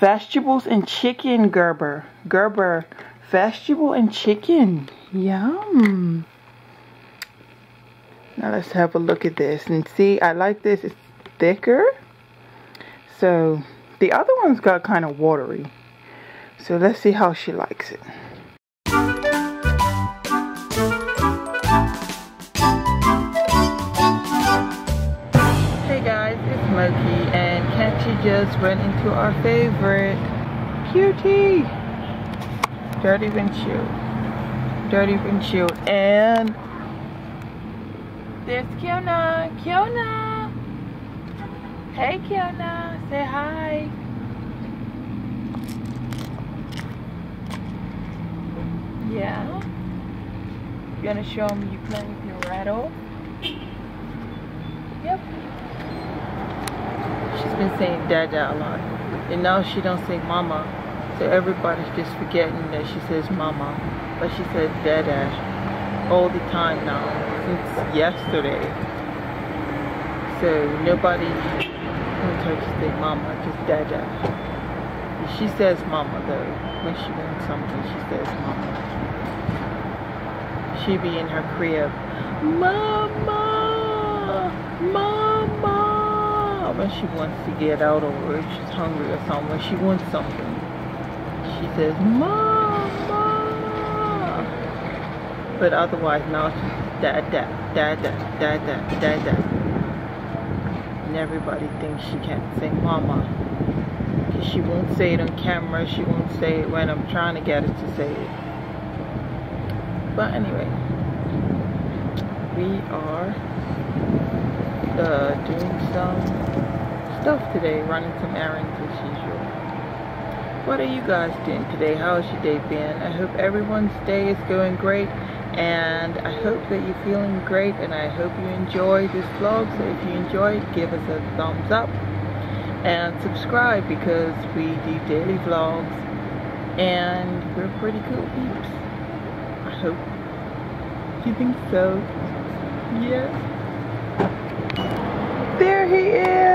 Vegetables and chicken, Gerber. Gerber, vegetable and chicken. Yum. Now let's have a look at this and see. I like this. It's thicker. So the other one's got kind of watery. So let's see how she likes it. Just went into our favorite cutie dirty windshield. Dirty windshield. And there's Kiona. Kiona. Hey Kiona. Say hi. Yeah. You gonna show me you playing with your rattle? Yep she's been saying dada a lot. And now she don't say mama. So everybody's just forgetting that she says mama. But she says dada all the time now since yesterday. So nobody wants her to say mama just dada. She says mama though when she wants something she says mama. She be in her crib. Mama mama when she wants to get out or she's hungry or something, when she wants something, she says, Mama. But otherwise, now she's dad, dad, dad, dad, dad, dad, dad, dad. And everybody thinks she can't say mama. Because she won't say it on camera, she won't say it when I'm trying to get her to say it. But anyway, we are uh, doing some stuff today, running some errands as usual. What are you guys doing today? How's your day been? I hope everyone's day is going great and I hope that you're feeling great and I hope you enjoy this vlog. So if you enjoy give us a thumbs up and subscribe because we do daily vlogs and we're pretty cool peeps. I hope you think so. Yes. There he is.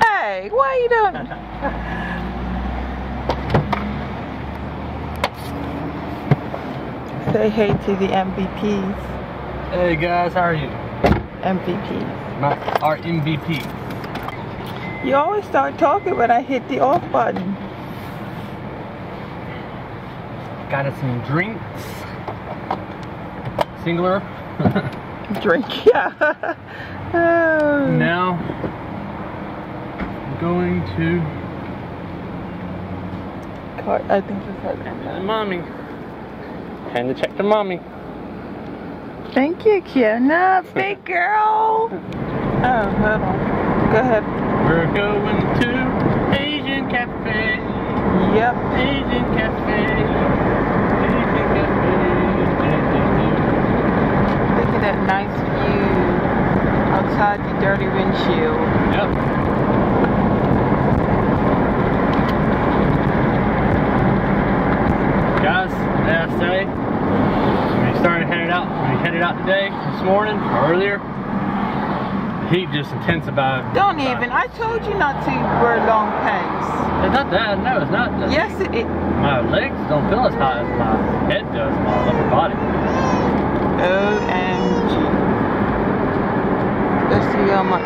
Hey, what are you doing? Say hey to the MVPs. Hey guys, how are you? MVPs. My, our MVP. You always start talking when I hit the off button. Got us some drinks. Singular. Drink, yeah. oh. now, I'm going to Car- I think this has M. mommy. Time to check to mommy. Thank you, Kiona. Big girl. Oh, hold on. Go ahead. We're going to Asian Cafe. Yep. Asian Cafe. Asian Cafe. Look at that nice view outside the dirty windshield. Yep. Guys, say, when we started headed out, we headed out today, this morning, earlier, the heat just intensified. Don't even. I told you not to wear long pants. It's not that, no, it's not. The, Yes, it. My legs don't feel as hot as my head does, my upper body. OMG. Let's see how much.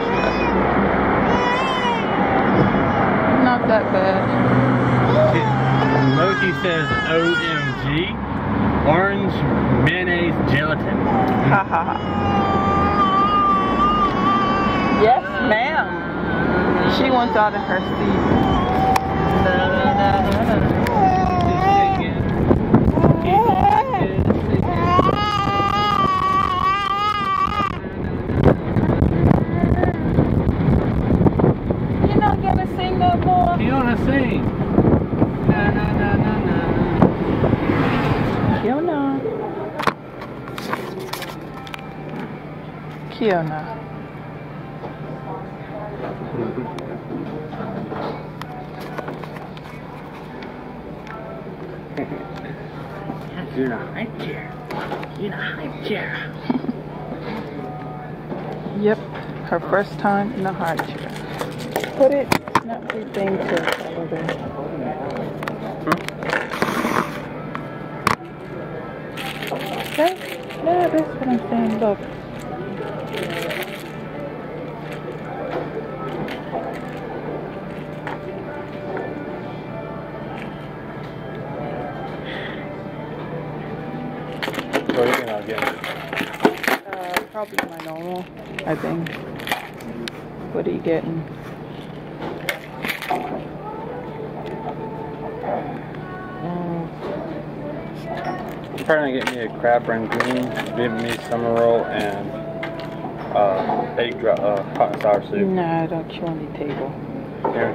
Not that bad. Mochi says OMG, orange mayonnaise gelatin. Ha ha ha. Yes, ma'am. She wants out of her seat. You're not gonna sing no more. You wanna sing? Na na na na na. Kiona. Kiona. You're in a high chair. You're in a high chair. Yep, her first time in a high chair. Put it, not everything to elevate. Okay, yeah, that's what I'm saying. Look. Are getting? I'm trying to get me a crab rangoon, Vietnamese summer roll, and uh, egg dry, uh, hot and sour soup. No, I don't chew on the table. Here.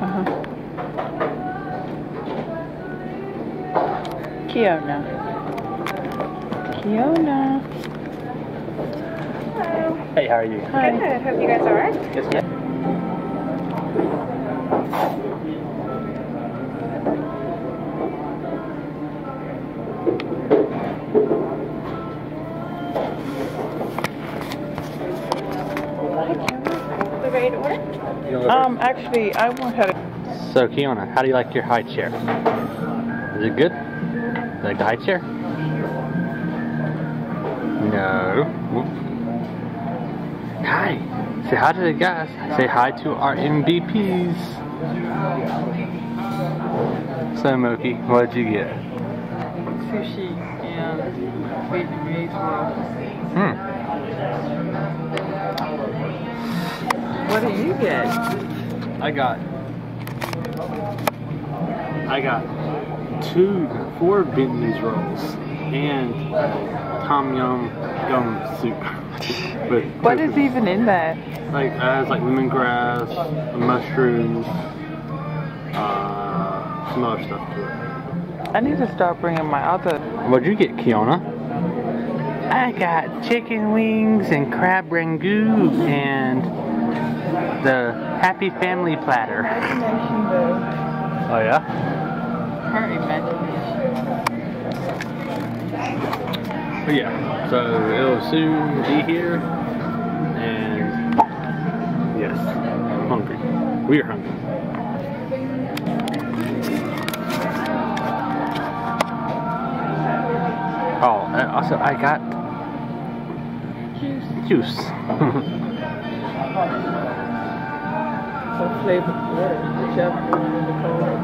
Uh-huh. Kiona. Kiona. Hey, how are you? Hi. Good. Hope you guys are alright. Yes, Yep. We ready to order? Um, actually, I want her to. So, Kiona, how do you like your high chair? Is it good? You like the high chair? No. Whoop. Hi. Say hi to the guys. Say hi to our MVPs. So, Mokey, what did you get? Sushi and. Hmm. What do you get? I got. I got two, four Vietnamese rolls and tom yum gum soup. With What is tofu. even in there? Like it has like lemongrass, mushrooms, uh, some other stuff to it. I need to start bringing my other. What'd you get, Kiona? I got chicken wings and crab rangoon and the happy family platter. Imagination, though. Oh yeah? Her imagination. But yeah, so it'll soon be here, and yes, hungry. We are hungry. Oh, and also I got juice. Some flavored water. Whichever one in the cold.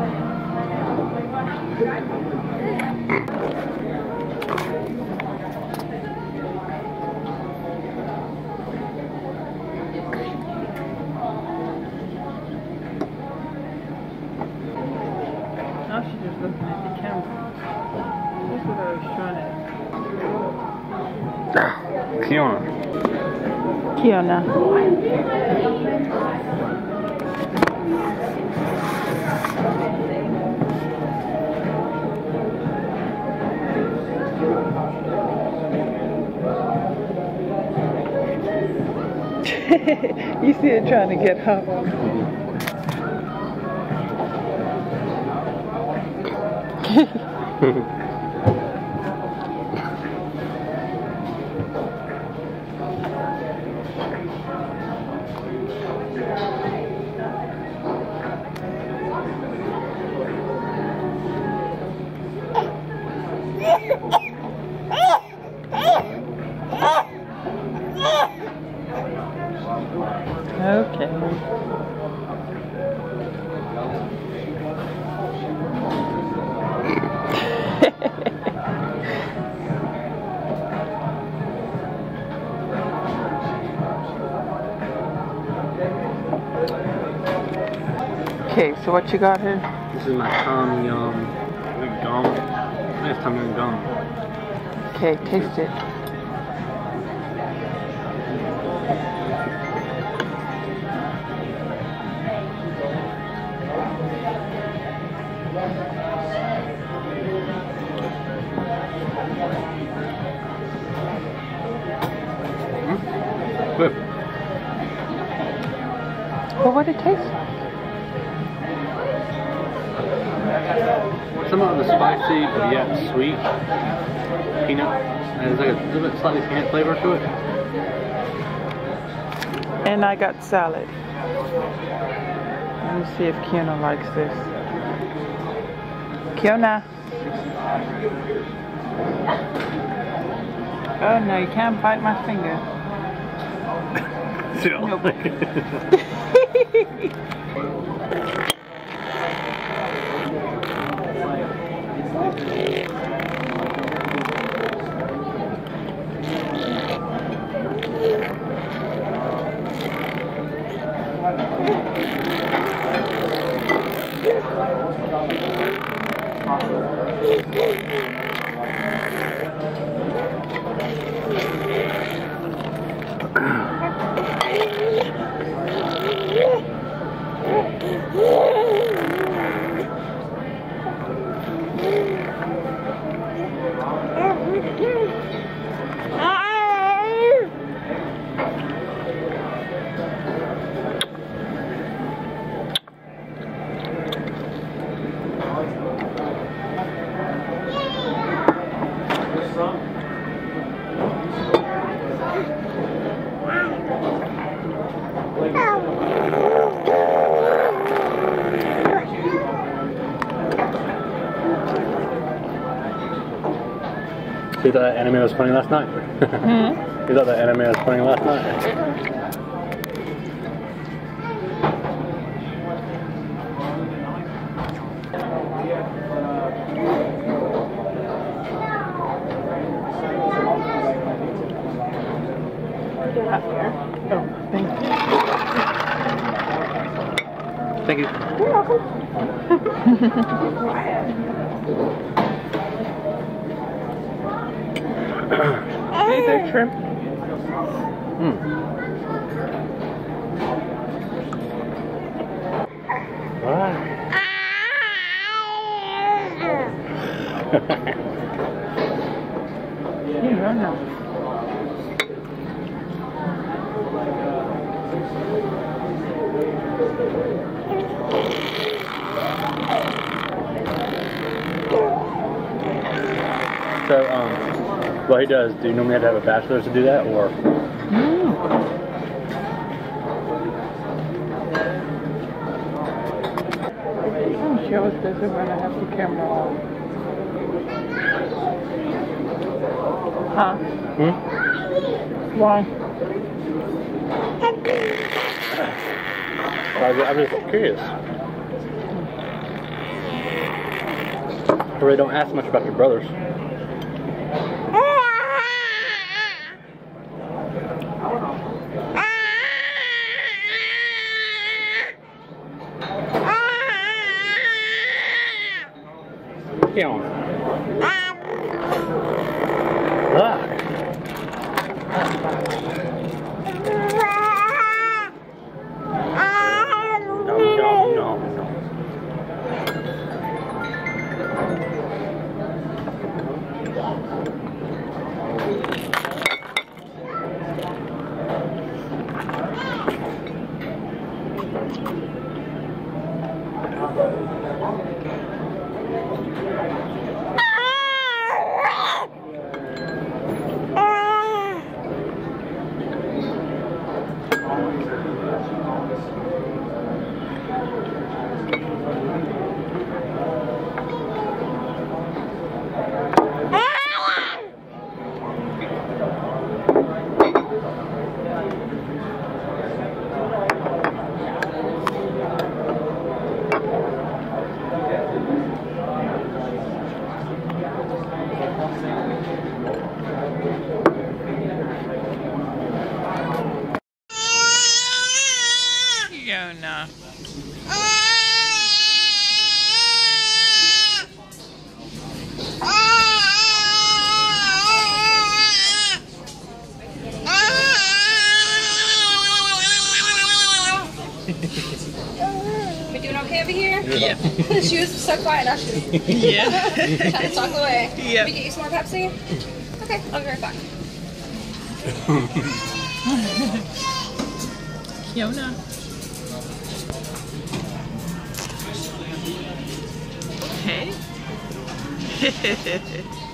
Kiona. you see it trying to get up. okay, so what you got here? This is my Tom Yum gum. Nice Tom Yum gum. Okay, taste it. Hmm? Good. Well, what it taste? Some of the spicy, but yet sweet peanut. And There's like a little bit slightly peanut flavor to it. And I got salad. Let me see if Kiona likes this. Kiona. Oh no, you can't bite my finger. You thought that anime was funny last night? Hmm? You thought that anime was funny last night? Thank you. Thank you. You run now. so, um, what he does, do you normally have to have a bachelor's to do that, or? Oh, show us this is when I have the camera on. Huh? Hmm? Why? I was- I'm just curious. I really don't ask much about your brothers. Yeah. Ah. No, no, no, no. Fiona. We doing okay over here? Yeah. she was so quiet, now she's Yeah. trying to talk away. Yep. Let me get you some more Pepsi? Okay, I'll be right back. Fiona. Okay.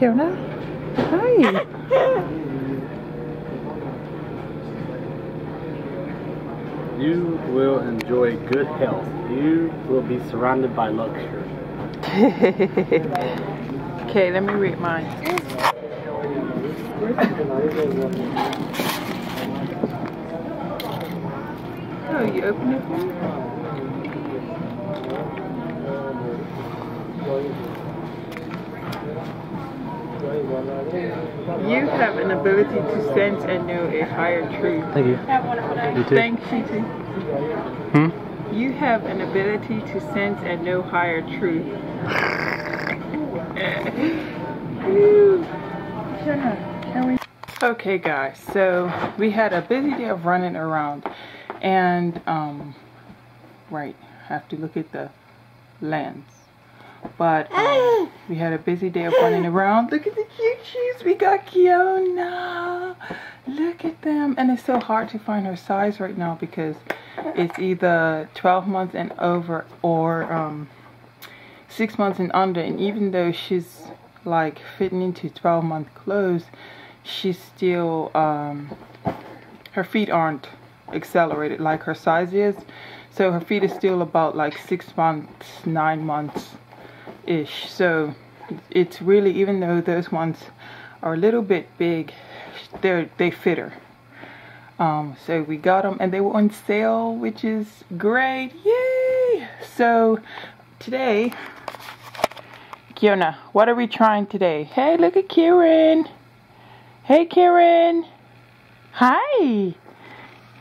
Hey, Kiona. Hi. You will enjoy good health. You will be surrounded by luxury. okay, let me read mine. Oh, you open it for me? You have an ability to sense and know a higher truth. Thank you. Have a wonderful day. You too. Thanks, you too. Hmm? You have an ability to sense and know higher truth. Okay, guys. So we had a busy day of running around, and um, right, have to look at the lens. But um, we had a busy day of running around. Look at the cute shoes. We got Kiona. Look at them. And it's so hard to find her size right now because it's either 12 months and over or um, 6 months and under. And even though she's like fitting into 12 month clothes, she's still, um, her feet aren't accelerated like her size is. So her feet is still about like 6 months, 9 months ish. So it's really, even though those ones are a little bit big, they're, they fit her. Um, so we got them and they were on sale, which is great. Yay! So today, Kiona, what are we trying today? Hey, look at Kieran. Hey, Kieran. Hi.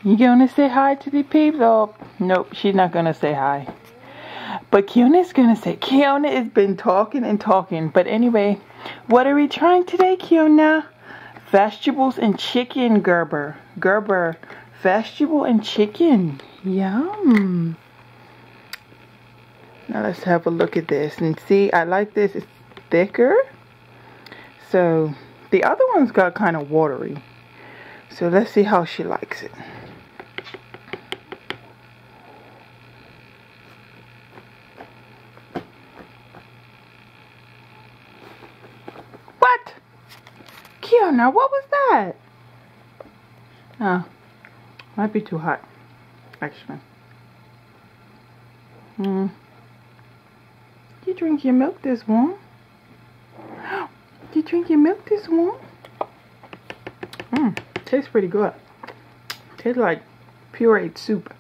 You gonna say hi to the? Oh, nope, she's not gonna say hi. But Kiona's gonna say, Kiona has been talking and talking. But anyway, what are we trying today, Kiona? Vegetables and chicken, Gerber. Gerber, vegetable and chicken. Yum. Now let's have a look at this and see. I like this. It's thicker. So the other one's got kind of watery. So let's see how she likes it. What? Kiona, what was that? Oh, might be too hot, actually. Hmm. You drink your milk this warm? You drink your milk this warm? Mmm, tastes pretty good. Tastes like pureed soup.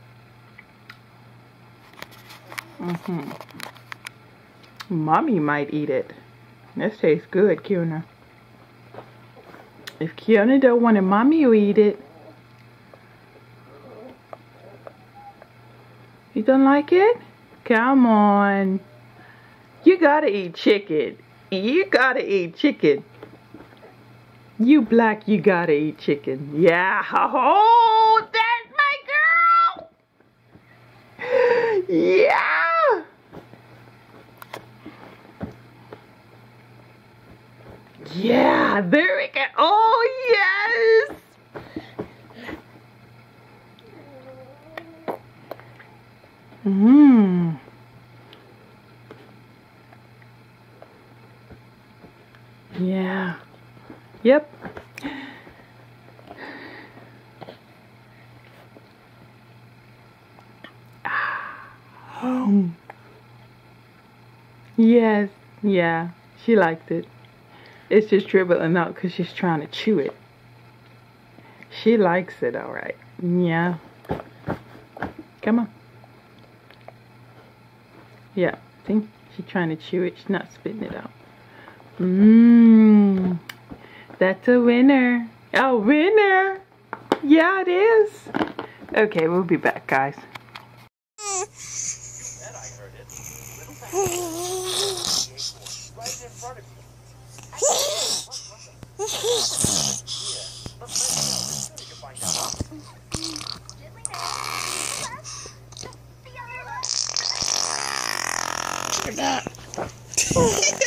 Mm-hmm. Mommy might eat it. This tastes good, Kiona. If Kiona don't want it, Mommy will eat it. You don't like it? Come on. You gotta eat chicken. You gotta eat chicken. You black, you gotta eat chicken. Yeah. Oh, that's my girl. Yeah. Yeah, there we go. Oh, yes. Mmm. Yeah. Yep. Home. Yes. Yeah. She liked it. It's just dribbling out because she's trying to chew it. She likes it, all right. Yeah. Come on. Yeah. See? She's trying to chew it. She's not spitting it out. Mmm. That's a winner. A winner. Yeah, it is. Okay, we'll be back, guys. At that.